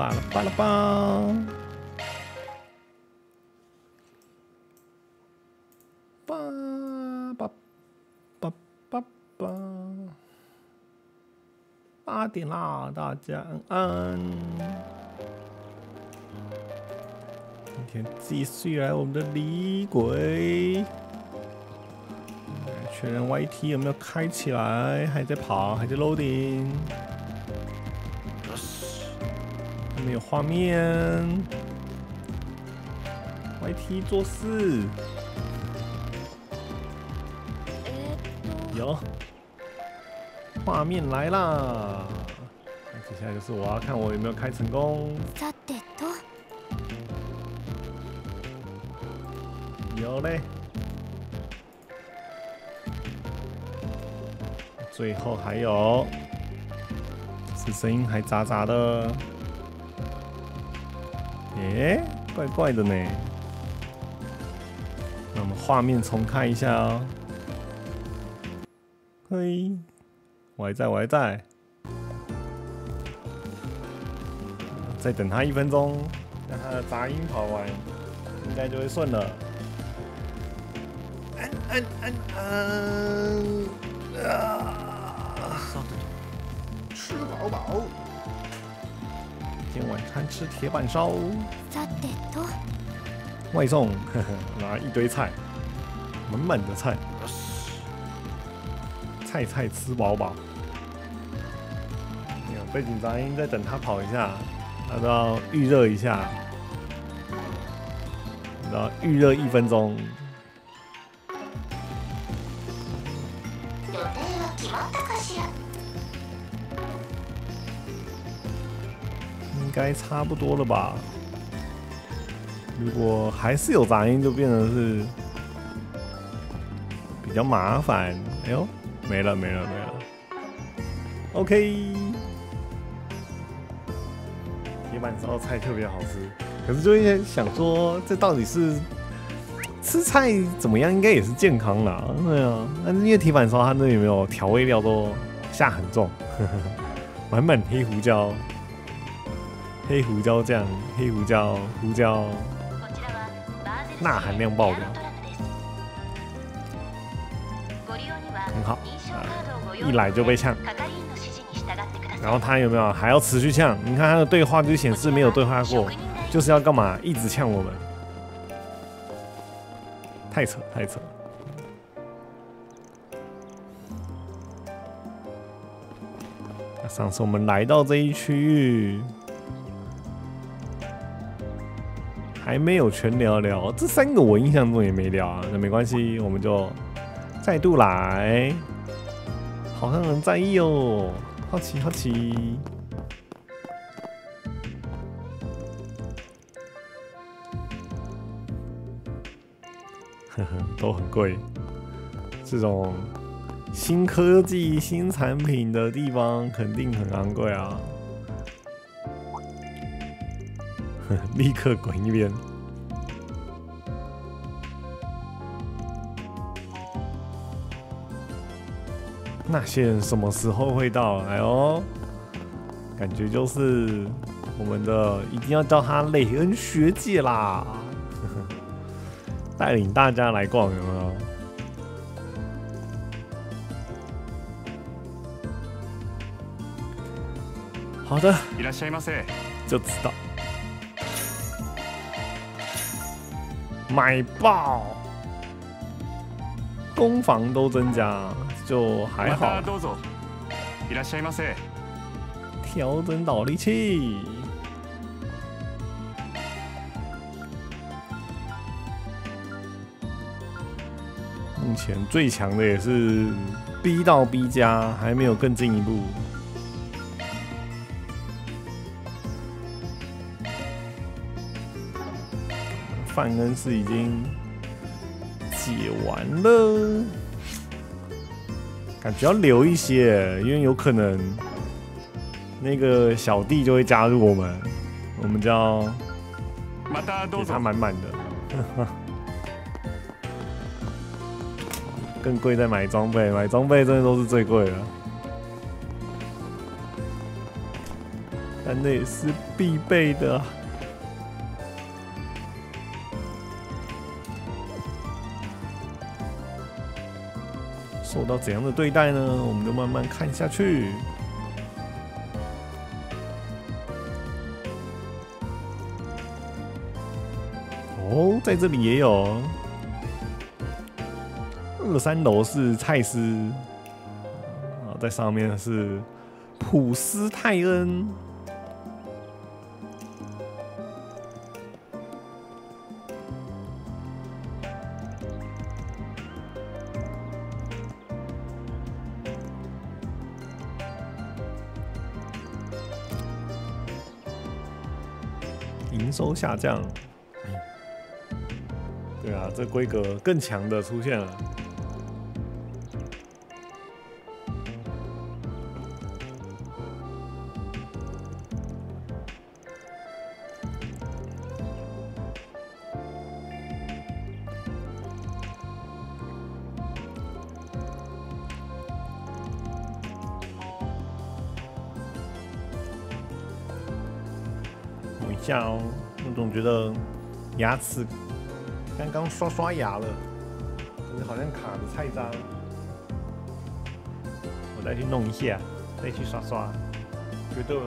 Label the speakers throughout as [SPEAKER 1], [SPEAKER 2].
[SPEAKER 1] 巴拉巴拉巴，巴巴巴巴巴，八点啦，大家安安。今天继续来我们的李鬼。确认 YT 有没有开起来？还在跑，还在 loading。没有画面。YT 做事。有。画面来啦！那接下来就是我要看我有没有开成功。有嘞。最后还有，是声音还杂杂的，诶，怪怪的呢。那我们画面重看一下哦。嘿，我还在，我还在。再等他一分钟，让他的杂音跑完，应该就会顺了。嗯嗯嗯嗯啊！吃饱饱，今晚餐吃铁板烧。外送，呵呵，拿一堆菜，满满的菜，菜菜吃饱饱。背景杂音，再等他跑一下，他都要预热一下，然后预热一分钟。应该差不多了吧？如果还是有杂音，就变成是比较麻烦。哎呦，没了没了没了。OK，铁板烧菜特别好吃，可是就会想说，这到底是吃菜怎么样？应该也是健康啦。对啊，那因为铁板烧它那里没有调味料都下很重，满满黑胡椒。黑胡椒酱，黑胡椒，胡椒，钠含量爆表，很好，一来就被呛，然后他有没有还要持续呛？你看他的对话就显示没有对话过，就是要干嘛？一直呛我们，太扯太扯。上次我们来到这一区域。还没有全聊聊，这三个我印象中也没聊啊，那没关系，我们就再度来，好像很在意哦，好奇好奇，呵呵，都很贵，这种新科技、新产品的地方肯定很昂贵啊。立刻滚一边！那些人什么时候会到？来哦，感觉就是我们的一定要叫他雷恩学姐啦，带领大家来逛，有没有？好的，就知道。买爆，攻防都增加，就还好。调整导力器，目前最强的也是 B 到 B 加，还没有更进一步。范恩是已经解完了，感觉要留一些，因为有可能那个小弟就会加入我们，我们就要给他满满的。更贵再买装备，买装备真的都是最贵的。但那也是必备的。到怎样的对待呢？我们就慢慢看下去。哦，在这里也有。二三楼是蔡司，啊，在上面是普斯泰恩。营收下降，对啊，这规格更强的出现了。牙齿刚刚刷刷牙了，可是好像卡着菜渣，我再去弄一下，再去刷刷，觉得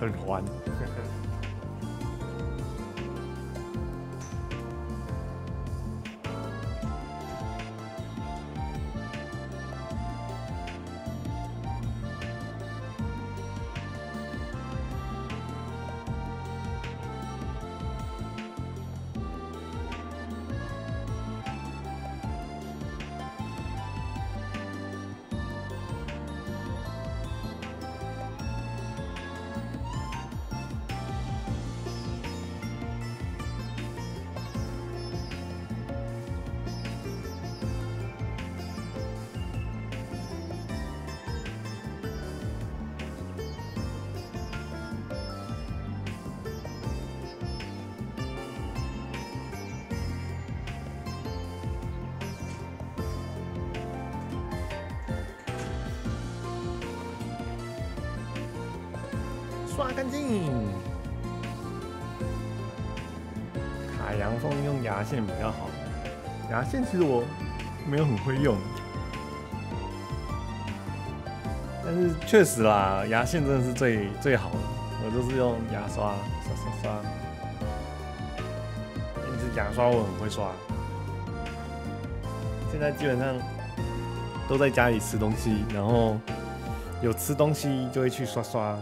[SPEAKER 1] 很烦。刷干净。卡洋风用牙线比较好，牙线其实我没有很会用，但是确实啦，牙线真的是最最好的，我都是用牙刷刷刷刷。一直牙刷我很会刷，现在基本上都在家里吃东西，然后有吃东西就会去刷刷。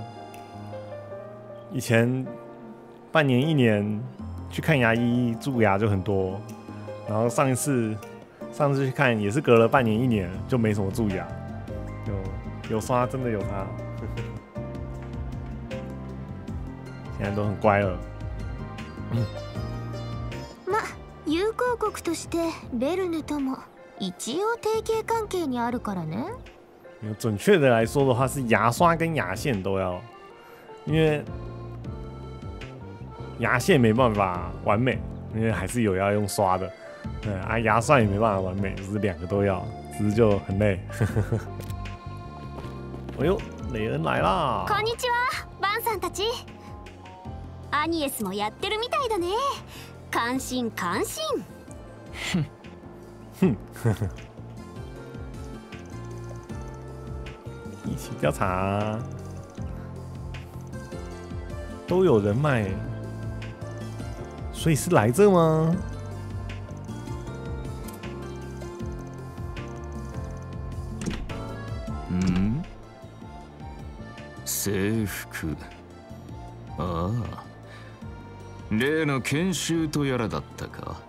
[SPEAKER 1] 以前半年一年去看牙医蛀牙就很多，然后上一次上次去看也是隔了半年一年就没什么蛀牙，有有刷真的有刷，现在都很乖了。
[SPEAKER 2] ま、友好国としてベルヌとも一応提携関係にあるからね。
[SPEAKER 1] 准确的来说的话是牙刷跟牙线都要，因为。 牙线没办法完美，因为还是有要用刷的。对啊，牙刷也没办法完美，就是两个都要，只是就很累。哎呦，雷恩来啦！
[SPEAKER 2] こんにちは、バンさんたち。アニエスもやってるみたいだね。感心感心。
[SPEAKER 1] 哼，哼，一起调查，都有人脉。 所以是来这吗？
[SPEAKER 3] 嗯，制服。ああ、例の研修とやらだったか。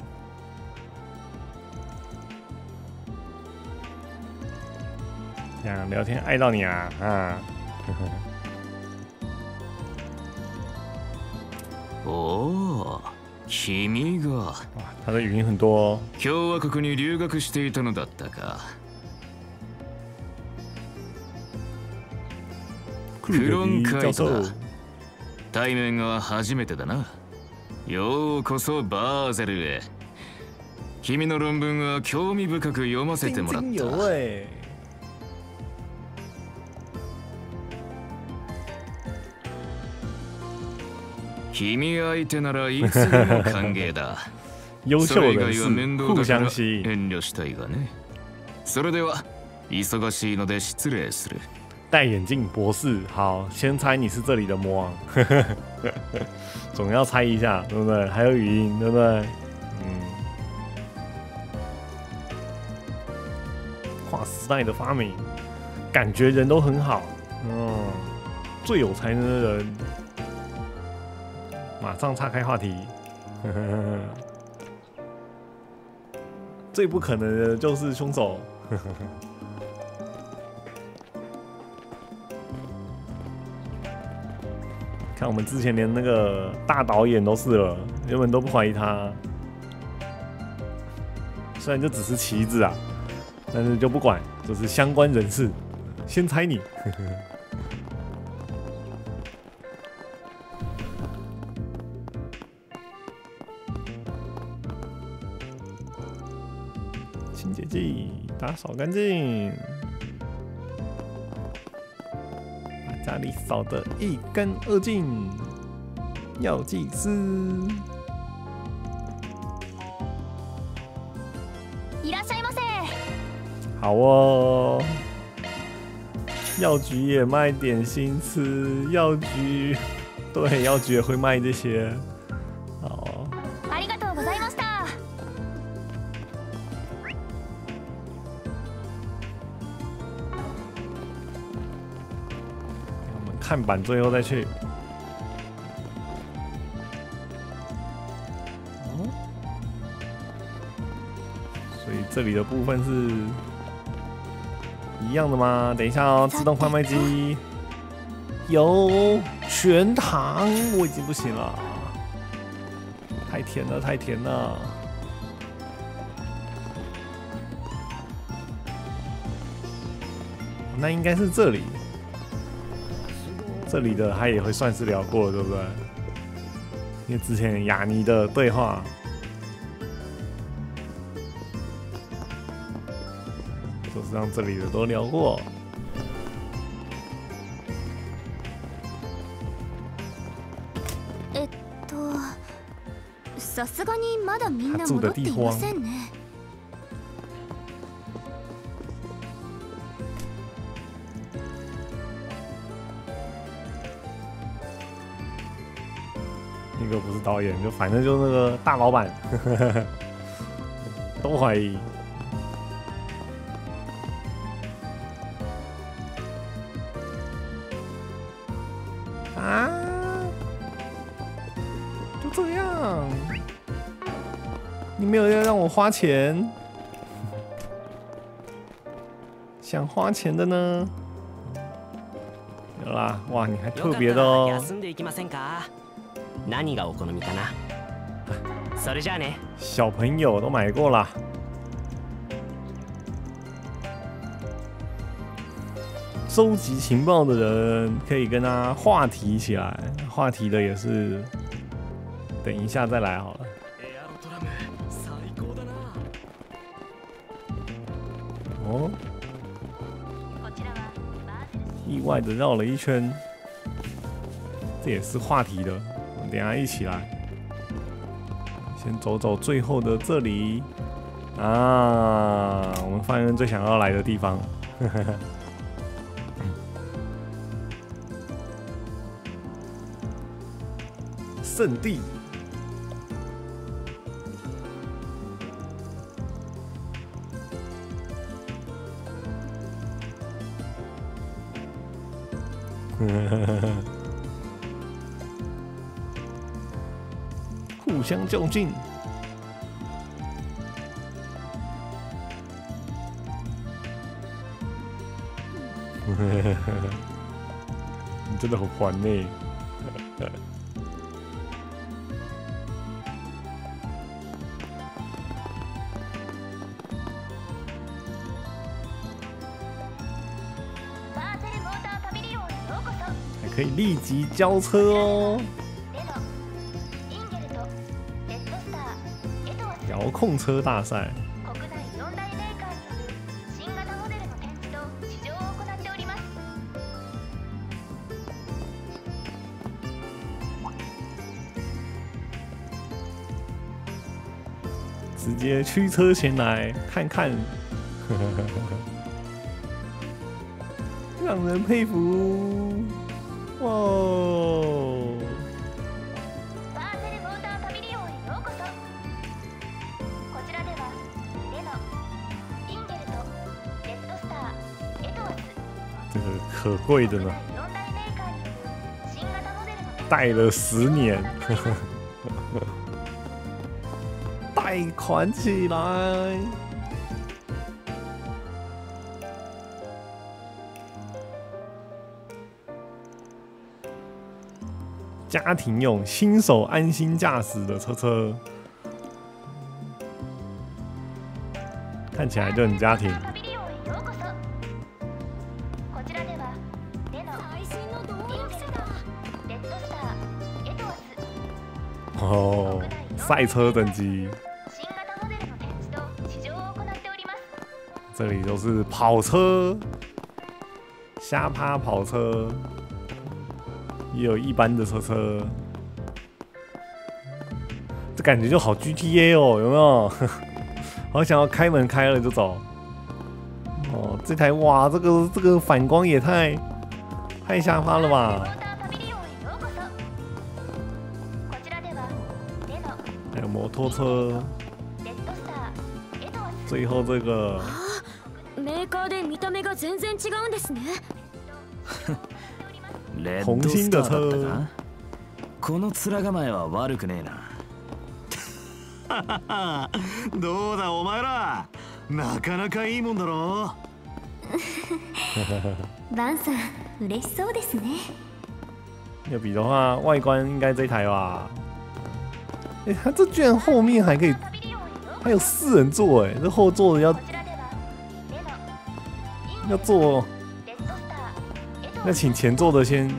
[SPEAKER 1] 想聊天爱到你啊啊！
[SPEAKER 3] 哦。 君が。
[SPEAKER 1] 他的语音很多
[SPEAKER 3] 共和国に留学していたのだったか。クロンカイトだ。対面が初めてだな。ようこそバーゼルへ。君の論文は興味深く読ませてもらった君相手ならいつでも歓迎だ
[SPEAKER 1] 優
[SPEAKER 3] それ以
[SPEAKER 1] 秀人
[SPEAKER 3] 外は面
[SPEAKER 1] 士，互相吸引。
[SPEAKER 3] 遠慮したいがねそれでは忙しいので失礼する
[SPEAKER 1] 戴眼镜博士，好，先猜你是这里的魔王，总要猜一下，对不对？还有语音，对不对？嗯，跨时代的发明，感觉人都很好，嗯，最有才能的人，马上岔开话题，最不可能的就是凶手。看我们之前连那个大导演都是了，原本都不怀疑他。虽然就只是棋子啊，但是就不管，就是相关人士，先猜你。清洁剂打扫干净，把家里扫得一干二净。药剂师，
[SPEAKER 2] いらっしゃいませ
[SPEAKER 1] 好哦。药局也卖点心吃，药局对药局也会卖这些。 看板最后再去。哦，所以这里的部分是一样的吗？等一下哦，自动贩卖机有全糖，我已经不行了，太甜了，太甜了。那应该是这里。这里的他也会算是聊过，对不对？因为之前雅尼的对话，就是让这里的都聊过。
[SPEAKER 2] えっとさすがにまだみんな戻っていませんね
[SPEAKER 1] 导演，就反正就那个大老板，都怀疑。啊，就这样，你没有要让我花钱，想花钱的呢？有啦，哇，你还特别的哦。
[SPEAKER 4] 何がお好みかなそれじゃあね
[SPEAKER 1] 小朋友都买过啦。收集情报的人可以跟他话题起来，话题的也是，等一下再来好了。
[SPEAKER 4] エアロトラム最高だな
[SPEAKER 1] 哦，
[SPEAKER 2] こちらはバーゼル
[SPEAKER 1] 意外的绕了一圈，这也是话题的，我们 等一下一起来。先走走最后的这里啊，我们犯人最想要来的地方。圣地。将就近。你真的很欢呢。可以立即交车哦。控车大赛。直接驱车前来看看，让人佩服哦。可贵的呢，
[SPEAKER 2] 四大メーカーによる新型モデルの
[SPEAKER 1] 戴了十年，贷款起来。家庭用、新手安心驾驶的车车，看起来就很家庭。 赛车等级，
[SPEAKER 2] 新型モデルの展示と試乗を行っております
[SPEAKER 1] 这里都是跑车，瞎趴跑车，也有一般的车车，这感觉就好 GTA 哦，有没有？好想要开门开了就走。哦，这台哇，这个这个反光也太太瞎趴了
[SPEAKER 2] モ
[SPEAKER 1] 吧！ 摩托车。最后这个。
[SPEAKER 5] メーカーで見た目が全然違うんですね。
[SPEAKER 3] レッドスターだったか。この面構えは悪くねえな。
[SPEAKER 6] どうだお前ら。なかなかいいもんだろう。
[SPEAKER 2] バンさん嬉しそうですね。
[SPEAKER 1] 要比的话，外观应该这台吧。哎、它这居然后面还可以，
[SPEAKER 2] パビリオンへようこ
[SPEAKER 1] 还有四人座哎，这后座的要
[SPEAKER 2] そこちらではレノインゲル
[SPEAKER 1] 要坐，
[SPEAKER 2] レッドスターエト
[SPEAKER 1] 那
[SPEAKER 2] ワス
[SPEAKER 1] 请前座的先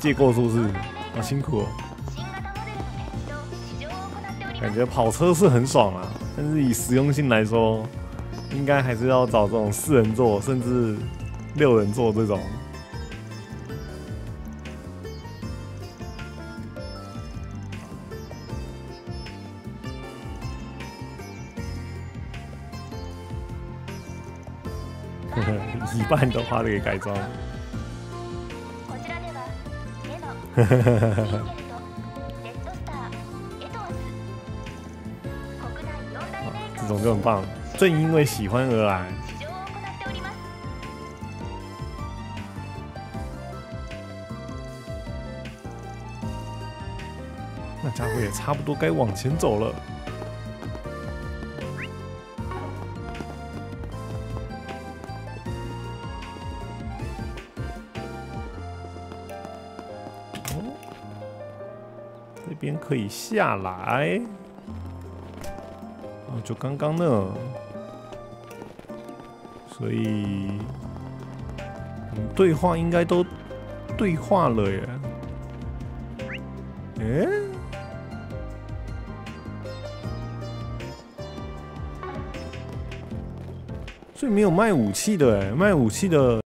[SPEAKER 1] 借过是不是？好辛苦哦，
[SPEAKER 2] 新型モデルの展示と試乗を行っております
[SPEAKER 1] 感觉跑车是很爽啊，但是以实用性来说，应该还是要找这种四人座甚至六人座这种。 一半都花了给改装。这种就很棒，正因为喜欢而来。那家伙也差不多该往前走了。边可以下来。哦，就刚刚呢，所以嗯对话应该都对话了耶。诶、所以没有卖武器的哎，卖武器的